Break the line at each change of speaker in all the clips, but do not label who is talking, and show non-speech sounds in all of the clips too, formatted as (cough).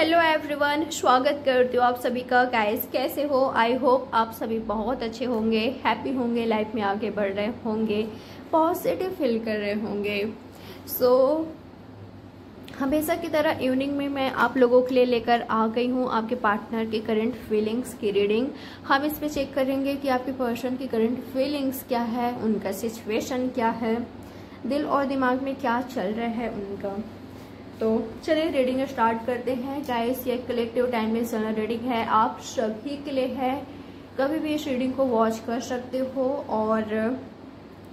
Hello everyone स्वागत करती हूँ आप सभी का। गाइस कैसे हो? आई होप आप सभी बहुत अच्छे होंगे हैप्पी होंगे लाइफ में आगे बढ़ रहे होंगे पॉजिटिव फील कर रहे होंगे। सो so, हमेशा की तरह इवनिंग में मैं आप लोगों के लिए लेकर आ गई हूँ आपके पार्टनर की करंट फीलिंग्स की रीडिंग हम इस पर चेक करेंगे कि आपके पर्सन की करंट फीलिंग्स क्या है उनका सिचुएशन क्या है दिल और दिमाग में क्या चल रहा है उनका। तो चलिए रीडिंग स्टार्ट करते हैं। गाइस ये कलेक्टिव टाइम में जनरल रीडिंग है। आप सभी के लिए है। कभी भी इस रीडिंग को वॉच कर सकते हो और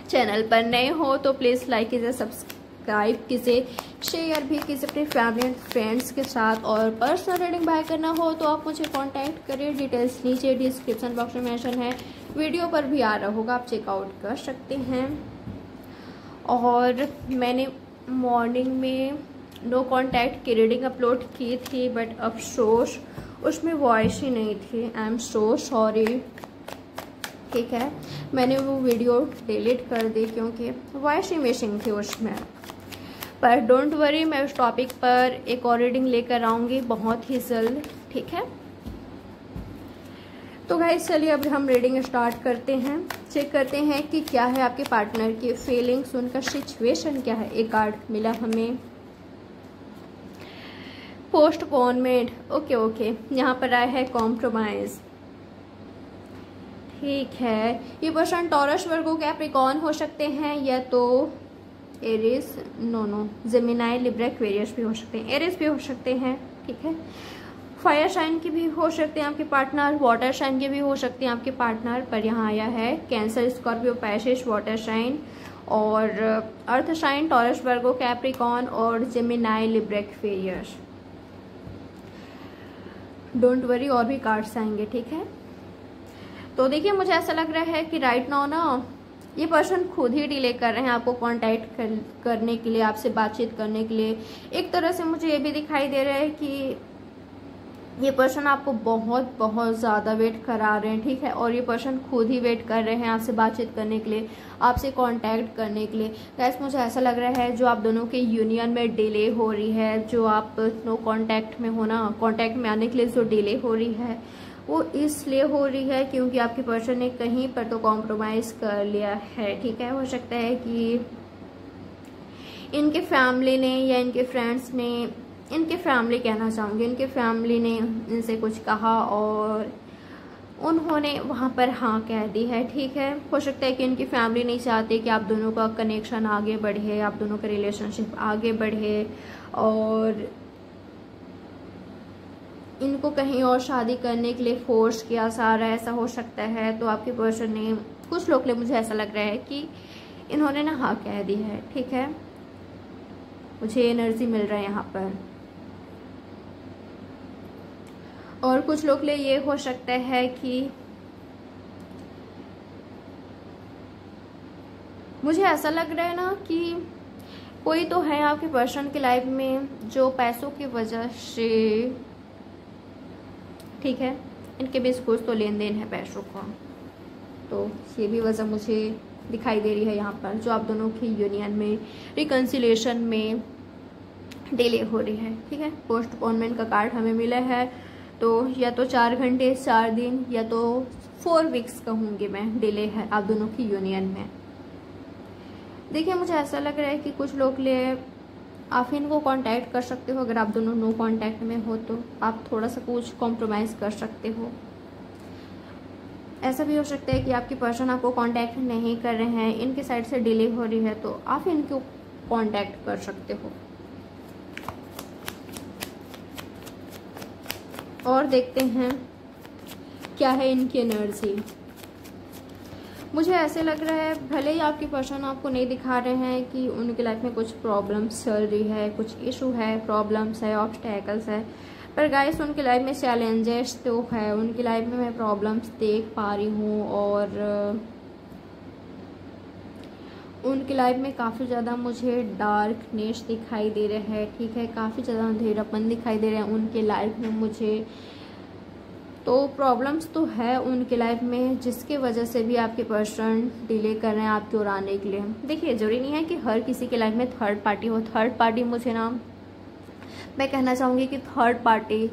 चैनल पर नए हो तो प्लीज़ लाइक कीजिए सब्सक्राइब कीजिए शेयर भी कीजिए अपने फैमिली एंड फ्रेंड्स के साथ और पर्सनल रीडिंग बाय करना हो तो आप मुझे कांटेक्ट करिए। डिटेल्स नीचे डिस्क्रिप्शन बॉक्स में मेंशन है। वीडियो पर भी आ रहा होगा, आप चेकआउट कर सकते हैं। और मैंने मॉर्निंग में नो कॉन्टैक्ट की रीडिंग अपलोड की थी बट अफसोस, उसमें वॉइस ही नहीं थी. आई एम सो सॉरी ठीक है? मैंने वो वीडियो डिलीट कर दी क्योंकि वॉइस ही मिसिंग थी उसमें. पर डोंट वरी मैं उस टॉपिक पर एक और रीडिंग लेकर आऊँगी बहुत ही जल्द. ठीक है? तो गाइस चलिए अब हम रीडिंग स्टार्ट करते हैं. चेक करते हैं कि क्या है आपके पार्टनर की फीलिंग्स उनका सिचुएशन क्या है? एक कार्ड मिला हमें. पोस्टपोनमेंट ओके ओके यहाँ पर आया है कॉम्प्रोमाइज ठीक है. ये पर्सन टॉरस वर्गो कैप्रिकॉन हो सकते हैं या तो Aries no no Gemini Libra Aquarius भी हो सकते हैं. एरिस भी हो सकते हैं. ठीक है. फायर शाइन के भी हो सकते हैं आपके पार्टनर वाटर शाइन के भी हो सकते हैं आपके पार्टनर पर यहाँ आया है Cancer Scorpio Pisces water sign और earth sign Taurus Virgo Capricorn और Gemini Libra Aquarius don't worry और भी कार्ड्स आएँगे ठीक है? तो देखिए मुझे ऐसा लग रहा है कि राइट नाउ ना ये पर्सन खुद ही डिले कर रहे हैं आपको कांटेक्ट कर, करने के लिए आपसे बातचीत करने के लिए। एक तरह से मुझे ये भी दिखाई दे रहा है कि ये पर्सन आपको बहुत बहुत ज़्यादा वेट करा रहे हैं, ठीक है? और ये पर्सन खुद ही वेट कर रहे हैं आपसे बातचीत करने के लिए, आपसे कांटेक्ट करने के लिए। गैस मुझे ऐसा लग रहा है जो आप दोनों के यूनियन में डिले हो रही है, जो आप नो कांटेक्ट में हो ना कॉन्टैक्ट में आने के लिए जो डिले हो रही है, वो इसलिए हो रही है क्योंकि आपके पर्सन ने कहीं पर तो कॉम्प्रोमाइज़ कर लिया है, ठीक है? हो सकता है कि इनके फैमिली ने या इनके फ्रेंड्स ने इनके फैमिली कहना चाहूँगी। इनके फैमिली ने इनसे कुछ कहा और उन्होंने वहाँ पर हाँ कह दी है, ठीक है। हो सकता है कि इनकी फैमिली नहीं चाहती कि आप दोनों का कनेक्शन आगे बढ़े, आप दोनों का रिलेशनशिप आगे बढ़े और इनको कहीं और शादी करने के लिए फोर्स किया, सारा ऐसा हो सकता है। तो आपके पर्सन ने, कुछ लोग मुझे ऐसा लग रहा है कि इन्होंने ना हाँ कह दी है, ठीक है। मुझे एनर्जी मिल रहा है यहाँ पर। और कुछ लोग लिए ये हो सकता है कि मुझे ऐसा लग रहा है ना कि कोई तो है आपके पर्सन की लाइफ में जो पैसों की वजह से, ठीक है, इनके बीच कुछ तो लेन देन है पैसों का। तो ये भी वजह मुझे दिखाई दे रही है यहाँ पर, जो आप दोनों की यूनियन में रिकन्सिलेशन में डिले हो रही है, ठीक है? पोस्टपोनमेंट का कार्ड हमें मिला है तो या तो चार घंटे, चार दिन, या तो फोर वीक्स कहूँगी मैं डिले है आप दोनों की यूनियन में। देखिए, मुझे ऐसा लग रहा है कि कुछ लोग ले आप इनको कांटेक्ट कर सकते हो, अगर आप दोनों नो कांटेक्ट में हो तो। आप थोड़ा सा कुछ कॉम्प्रोमाइज़ कर सकते हो। ऐसा भी हो सकता है कि आपकी पर्सन आपको कांटेक्ट नहीं कर रहे हैं, इनके साइड से डिले हो रही है तो आप इनको कांटेक्ट कर सकते हो। और देखते हैं क्या है इनकी एनर्जी। मुझे ऐसे लग रहा है, भले ही आपके पर्सन आपको नहीं दिखा रहे हैं कि उनकी लाइफ में कुछ प्रॉब्लम्स चल रही है, कुछ इशू है प्रॉब्लम्स है ऑब्स्टैकल्स है, पर गाइस उनकी लाइफ में चैलेंजेस तो है। उनकी लाइफ में मैं प्रॉब्लम्स देख पा रही हूँ और उनकी लाइफ में काफ़ी ज़्यादा मुझे डार्कनेस दिखाई दे रहा है, ठीक है? काफ़ी ज़्यादा अंधेरापन दिखाई दे रहा है उनके लाइफ में मुझे। तो प्रॉब्लम्स तो है उनके लाइफ में, जिसके वजह से भी आपके पर्सन डिले कर रहे हैं आपकी ओर आने के लिए। देखिए, ज़रूरी नहीं है कि हर किसी के लाइफ में थर्ड पार्टी हो। थर्ड पार्टी मुझे ना, मैं कहना चाहूँगी कि थर्ड पार्टी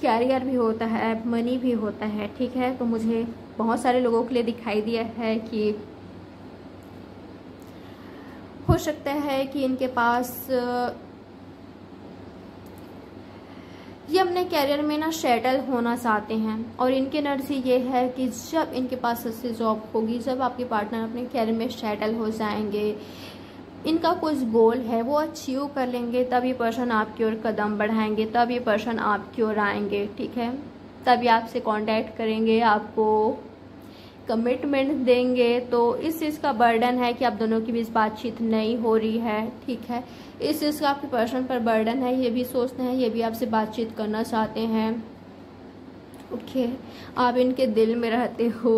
कैरियर भी होता है मनी भी होता है, ठीक है? तो मुझे बहुत सारे लोगों के लिए दिखाई दिया है कि हो सकता है कि इनके पास, ये अपने कैरियर में ना सेटल होना चाहते हैं। और इनकी एनर्जी ये है कि जब इनके पास अच्छी जॉब होगी, जब आपके पार्टनर अपने कैरियर में सेटल हो जाएँगे, इनका कुछ गोल है, वो अचीव कर लेंगे तब ये पर्सन आपकी ओर कदम बढ़ाएँगे तब ये पर्सन आपकी ओर आएँगे, ठीक है? तभी आपसे कांटेक्ट करेंगे, आपको कमिटमेंट देंगे तो इस चीज़ का बर्डन है कि आप दोनों के बीच बातचीत नहीं हो रही है, ठीक है? इस चीज़ का आपके पर्सन पर बर्डन है, ये भी सोचते हैं, ये भी आपसे बातचीत करना चाहते हैं। ओके, आप इनके दिल में रहते हो।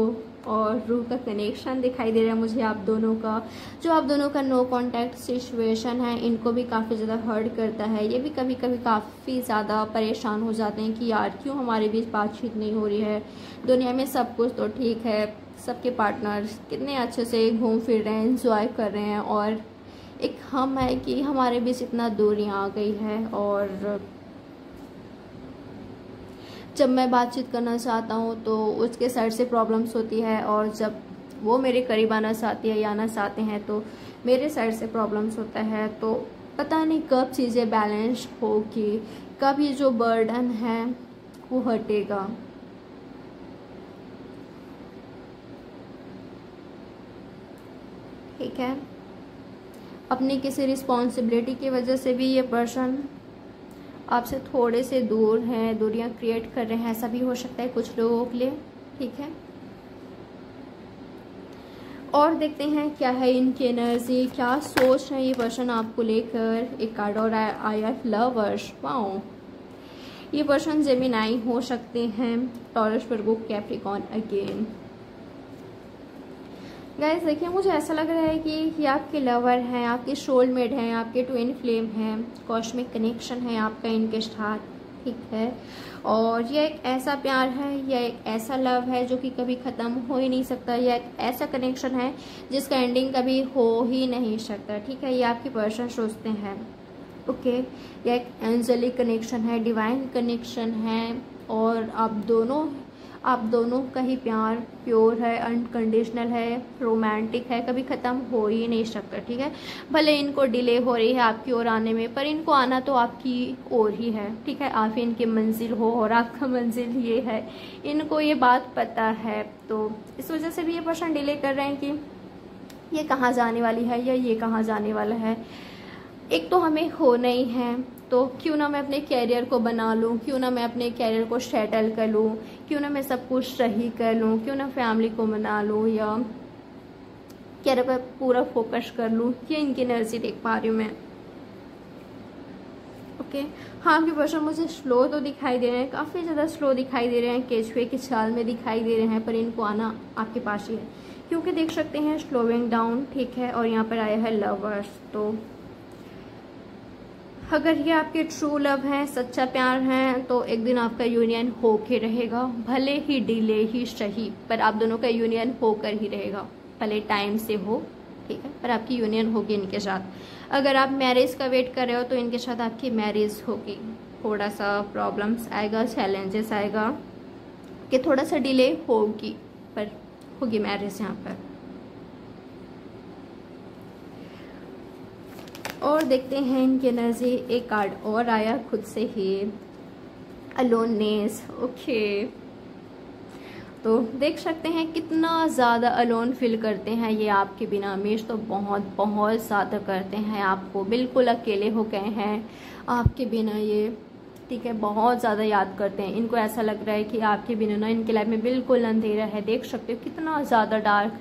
और रूह का कनेक्शन दिखाई दे रहा है मुझे आप दोनों का। जो आप दोनों का नो कांटेक्ट सिचुएशन है, इनको भी काफ़ी ज़्यादा हर्ट करता है। ये भी कभी कभी काफ़ी ज़्यादा परेशान हो जाते हैं कि यार, क्यों हमारे बीच बातचीत नहीं हो रही है? दुनिया में सब कुछ तो ठीक है, सबके पार्टनर्स कितने अच्छे से घूम फिर रहे हैं इंजॉय कर रहे हैं और एक हम है कि हमारे बीच इतना दूरियाँ आ गई है और जब मैं बातचीत करना चाहता हूँ तो उसके साइड से प्रॉब्लम्स होती है और जब वो मेरे करीब आना चाहती है या आना चाहते हैं तो मेरे साइड से प्रॉब्लम्स होता है। तो पता नहीं कब चीज़ें बैलेंस होगी, कब ये जो बर्डन है, वो हटेगा। ठीक है? अपनी किसी रिस्पॉन्सिबिलिटी की वजह से भी ये पर्सन आपसे थोड़े से दूर हैं, दूरियाँ क्रिएट कर रहे हैं, ऐसा भी हो सकता है कुछ लोगों के लिए, ठीक है? और देखते हैं क्या है इनकी एनर्जी क्या सोच है ये पर्सन आपको लेकर, एक कार्ड और आया लवर्स वाओ ये पर्सन जेमिनाई हो सकते हैं Taurus Virgo Capricorn again guys देखिए, मुझे ऐसा लग रहा है कि ये आपके लवर हैं, आपके सोलमेट हैं, आपके ट्विन फ्लेम हैं कॉस्मिक कनेक्शन है आपका इनके साथ, ठीक है? और ये एक ऐसा प्यार है, या एक ऐसा लव है जो कि कभी ख़त्म हो ही नहीं सकता, या एक ऐसा कनेक्शन है जिसका एंडिंग कभी हो ही नहीं सकता, ठीक है? ये आपके पर्सन सोचते हैं ओके या एक एंजलिक कनेक्शन है डिवाइन कनेक्शन है, और आप दोनों आप दोनों का ही प्यार प्योर है अनकंडीशनल है रोमांटिक है, कभी ख़त्म हो ही नहीं सकता, ठीक है? भले इनको डिले हो रही है आपकी ओर आने में, पर इनको आना तो आपकी ओर ही है, ठीक है? आप ही इनकी मंजिल हो और आपका मंजिल ये है, इनको ये बात पता है तो इस वजह से भी ये पर्सन डिले कर रहे हैं कि ये कहाँ जाने वाली है या ये कहाँ जाने वाला है। एक तो हमें हो नहीं है तो क्यों ना मैं अपने कैरियर को बना लूँ? क्यों ना मैं अपने कैरियर को सेटल कर लूँ? क्यों ना मैं सब कुछ सही कर लूँ? क्यों ना फैमिली को बना लूँ? या कैरियर पर पूरा फोकस कर लूँ? ये इनकी एनर्जी देख पा रही हूँ मैं। ओके हाँ आपके पर्सन मुझे स्लो तो दिखाई दे रहे हैं। काफ़ी ज़्यादा स्लो दिखाई दे रहे हैं। केचुए की चाल में दिखाई दे रहे हैं, पर इनको आना आपके पास ही है। क्योंकि देख सकते हैं स्लोइंग डाउन ठीक है, और यहाँ पर आया है लवर्स तो अगर ये आपके ट्रू लव हैं, सच्चा प्यार है तो एक दिन आपका यूनियन हो के रहेगा। भले ही डिले ही सही, पर आप दोनों का यूनियन होकर ही रहेगा। भले टाइम से हो, ठीक है, पर आपकी यूनियन होगी इनके साथ। अगर आप मैरिज का वेट कर रहे हो तो इनके साथ आपकी मैरिज होगी। थोड़ा सा प्रॉब्लम्स आएगा चैलेंजेस आएगा, कि थोड़ा सा डिले होगी, पर होगी मैरिज यहाँ पर। और देखते हैं इनकी एनर्जी एक कार्ड और आया खुद से ही। अलोननेस ओके तो देख सकते हैं कितना ज़्यादा अलोन फील करते हैं ये आपके बिना। मिस तो बहुत बहुत ज़्यादा करते हैं आपको। बिल्कुल अकेले हो गए हैं। आपके बिना ये, ठीक है, बहुत ज़्यादा याद करते हैं। इनको ऐसा लग रहा है कि आपके बिना ना, इनके लाइफ में बिल्कुल अंधेरा है। देख सकते हो कितना ज़्यादा डार्क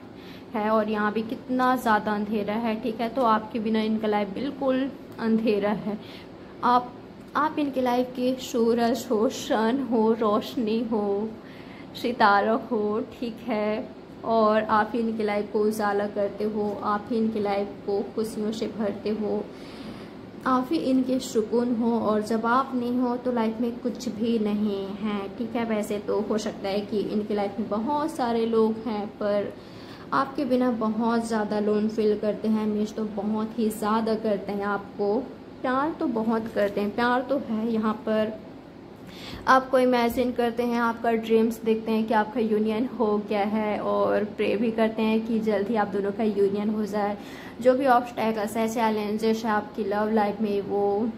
है और यहाँ भी कितना ज़्यादा अंधेरा है, ठीक है? तो आपके बिना इनका लाइफ बिल्कुल अंधेरा है। आप आप इनके लाइफ के सूरज हो सन हो, रोशनी हो, सितारा हो, ठीक है? और आप ही इनकी लाइफ को उजाला करते हो, आप ही इनकी लाइफ को खुशियों से भरते हो, आप ही इनके सुकून हो और जब आप नहीं हो तो लाइफ में कुछ भी नहीं है, ठीक है? वैसे तो हो सकता है कि इनकी लाइफ में बहुत सारे लोग हैं, पर आपके बिना बहुत ज़्यादा लोन फील करते हैं मिस तो बहुत ही ज़्यादा करते हैं आपको। प्यार तो बहुत करते हैं, प्यार तो है यहाँ पर। आपको इमेजिन करते हैं, आपका ड्रीम्स देखते हैं कि आपका यूनियन हो गया है और प्रे भी करते हैं कि जल्द ही आप दोनों का यूनियन हो जाए। जो भी ऑब्स्टैकल्स है चैलेंजेस है आपकी लव लाइफ में, वो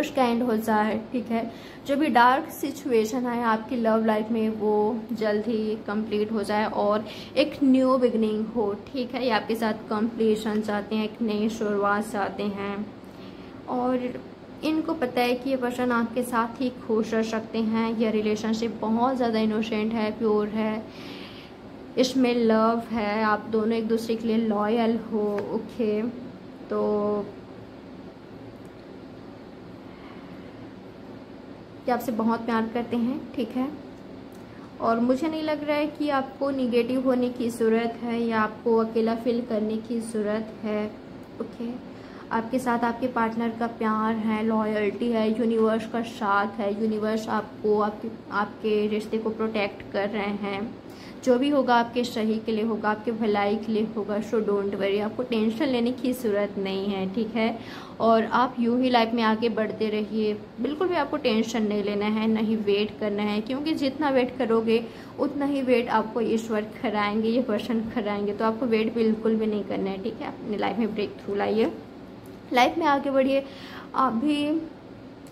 उसका एंड हो जाए, ठीक है? जो भी डार्क सिचुएशन है आपकी लव लाइफ में वो जल्द ही कंप्लीट हो जाए और एक न्यू बिगनिंग हो, ठीक है? ये आपके साथ कंप्लीशन चाहते हैं, एक नई शुरुआत चाहते हैं। और इनको पता है कि ये पर्सन आपके साथ ही खुश रह सकते हैं। यह रिलेशनशिप बहुत ज़्यादा इनोसेंट है प्योर है। इसमें लव है, आप दोनों एक दूसरे के लिए लॉयल हो ओके तो कि आपसे बहुत प्यार करते हैं, ठीक है? और मुझे नहीं लग रहा है कि आपको निगेटिव होने की ज़रूरत है या आपको अकेला फील करने की ज़रूरत है ओके आपके साथ आपके पार्टनर का प्यार है लॉयल्टी है यूनिवर्स का साथ है यूनिवर्स आपको, आपके आपके रिश्ते को प्रोटेक्ट कर रहे हैं। जो भी होगा आपके सही के लिए होगा, आपके भलाई के लिए होगा सो डोंट वरी आपको टेंशन लेने की ज़रूरत नहीं है, ठीक है? और आप यूँ ही लाइफ में आगे बढ़ते रहिए, बिल्कुल भी आपको टेंशन नहीं लेना है नहीं वेट करना है, क्योंकि जितना वेट करोगे, उतना ही वेट आपको ईश्वर खराएँगे ये पर्सन खराएँगे तो आपको वेट बिल्कुल भी नहीं करना है, ठीक है? अपनी लाइफ में ब्रेक थ्रू लाइए। लाइफ में आगे बढ़िए, आप भी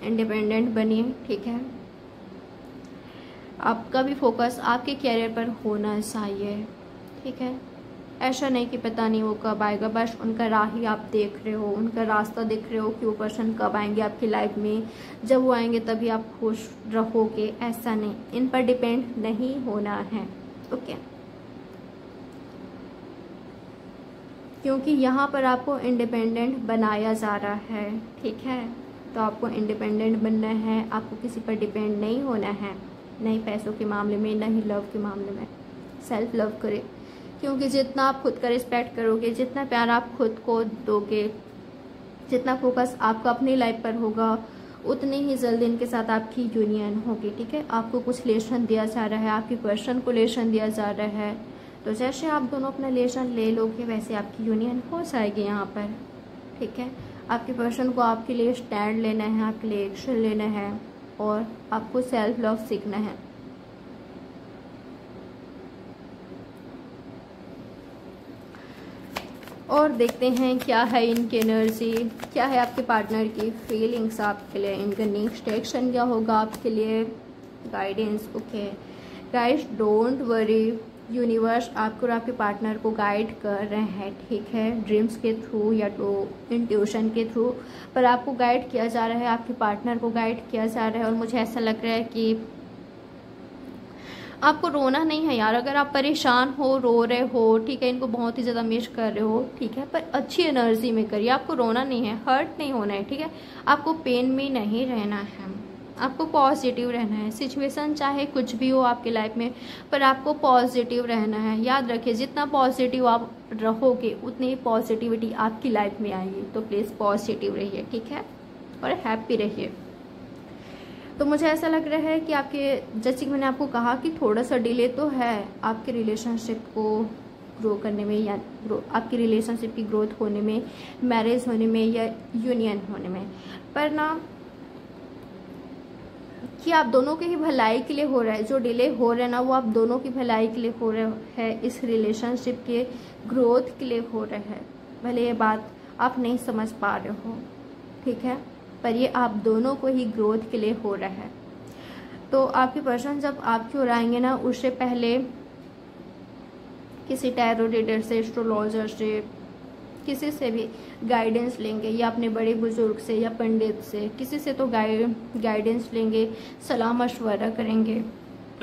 इंडिपेंडेंट बनिए, ठीक है? आपका भी फोकस आपके कैरियर पर होना चाहिए। ठीक है? ऐसा नहीं कि पता नहीं वो कब आएगा, बस उनका राह ही आप देख रहे हो, उनका रास्ता देख रहे हो कि वो पर्सन कब आएँगे आपकी लाइफ में। जब वो आएँगे तभी आप खुश रहोगे, ऐसा नहीं। इन पर डिपेंड नहीं होना है। ओके क्योंकि यहाँ पर आपको इंडिपेंडेंट बनाया जा रहा है। ठीक है? तो आपको इंडिपेंडेंट बनना है, आपको किसी पर डिपेंड नहीं होना है। नहीं पैसों के मामले में नहीं लव के मामले में। सेल्फ लव करें। क्योंकि जितना आप खुद का रिस्पेक्ट करोगे, जितना प्यार आप खुद को दोगे, जितना फोकस आपका अपनी लाइफ पर होगा, उतनी ही जल्दी इनके साथ आपकी यूनियन होगी, ठीक है? आपको कुछ लेशन दिया जा रहा है, आपकी पर्सन को लेशन दिया जा रहा है। तो जैसे आप दोनों अपना लेशन ले लोगे, वैसे आपकी यूनियन हो जाएगी यहाँ पर, ठीक है? आपके पर्सन को आपके लिए स्टैंड लेना है, आपके लिए एक्शन लेना है। और आपको सेल्फ लव सीखना है। और देखते हैं क्या है इनकी एनर्जी क्या है आपके पार्टनर की फीलिंग्स आपके लिए, इनका नेक्स्ट एक्शन क्या होगा आपके लिए। Guidance okay guys don't worry universe आपको और आपके पार्टनर को गाइड कर रहे हैं, ठीक है? ड्रीम्स के थ्रू या तो इंट्यूशन के थ्रू पर आपको गाइड किया जा रहा है, आपके पार्टनर को गाइड किया जा रहा है और मुझे ऐसा लग रहा है कि आपको रोना नहीं है यार। अगर आप परेशान हो, रो रहे हो, ठीक है, इनको बहुत ही ज़्यादा मिस कर रहे हो, ठीक है, पर अच्छी एनर्जी में करिए। आपको रोना नहीं है हर्ट नहीं होना है, ठीक है? आपको पेन में नहीं रहना है। आपको पॉजिटिव रहना है। सिचुएशन चाहे कुछ भी हो आपके लाइफ में, पर आपको पॉजिटिव रहना है। याद रखिए, जितना पॉजिटिव आप रहोगे, उतनी पॉजिटिविटी आपकी लाइफ में आएगी। तो प्लीज़ पॉजिटिव रहिए, ठीक है? और हैप्पी रहिए। तो मुझे ऐसा लग रहा है कि आपके, जैसे कि मैंने आपको कहा कि थोड़ा सा डिले तो है आपके रिलेशनशिप को ग्रो करने में या ग्रो आपकी रिलेशनशिप की ग्रोथ होने में मैरिज होने में या यूनियन होने में। पर ना कि आप दोनों के ही भलाई के लिए हो रहा है, जो डिले हो रहा है ना, वो आप दोनों की भलाई के लिए हो रहा है, इस रिलेशनशिप के ग्रोथ के लिए हो रहा है। भले ये बात आप नहीं समझ पा रहे हो, ठीक है? पर ये आप दोनों को ही ग्रोथ के लिए हो रहा है। तो आपके पर्सन जब आपकी ओर आएँगे ना, उससे पहले किसी टैरो रीडर से एस्ट्रोलॉजर से किसी से भी गाइडेंस लेंगे, या अपने बड़े बुज़ुर्ग से, या पंडित से, किसी से तो गाइड गाइडेंस लेंगे, सलाह मशवरा करेंगे। (clears throat)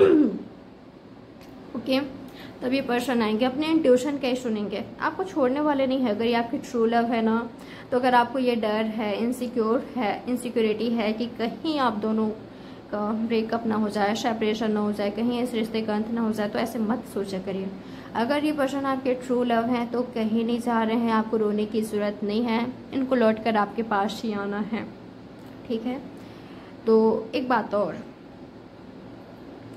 ओके तब ये पर्सन आएँगे, अपने ट्यूशन कैसे सुनेंगे। आपको छोड़ने वाले नहीं है, अगर ये आपकी ट्रू लव है ना तो अगर आपको ये डर है इनसिक्योर है इनसिक्योरिटी है कि कहीं आप दोनों ब्रेकअप ना हो जाए सेपरेशन ना हो जाए, कहीं इस रिश्ते का अंत ना हो जाए तो ऐसे मत सोचा करिए। अगर ये पर्सन आपके ट्रू लव हैं तो कहीं नहीं जा रहे हैं, आपको रोने की ज़रूरत नहीं है, इनको लौट कर आपके पास ही आना है। ठीक है? तो एक बात और।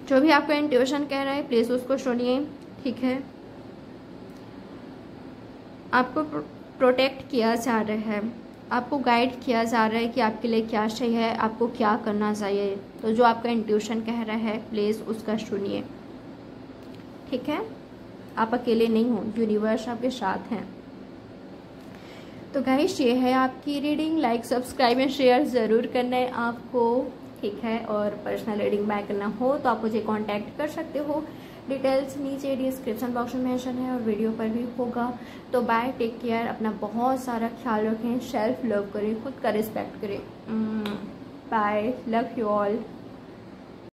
जो भी आपका इंट्यूशन कह रहा है प्लीज़ उसको सुनिए। ठीक है? आपको प्रोटेक्ट किया जा रहा है। आपको गाइड किया जा रहा है कि आपके लिए क्या सही है, आपको क्या करना चाहिए। तो जो आपका इंट्यूशन कह रहा है प्लीज़ उसका सुनिए। ठीक है? आप अकेले नहीं हो यूनिवर्स आपके साथ हैं। तो गाइस ये है आपकी reading like subscribe and share ज़रूर करना है आपको। ठीक है? और पर्सनल रीडिंग बाय करना हो तो आप मुझे कांटेक्ट कर सकते हो। डिटेल्स नीचे डिस्क्रिप्शन बॉक्स में मैंशन है और वीडियो पर भी होगा। तो बाय, टेक केयर, अपना बहुत सारा ख्याल रखें सेल्फ लव करें, खुद का रिस्पेक्ट करें। Bye love you all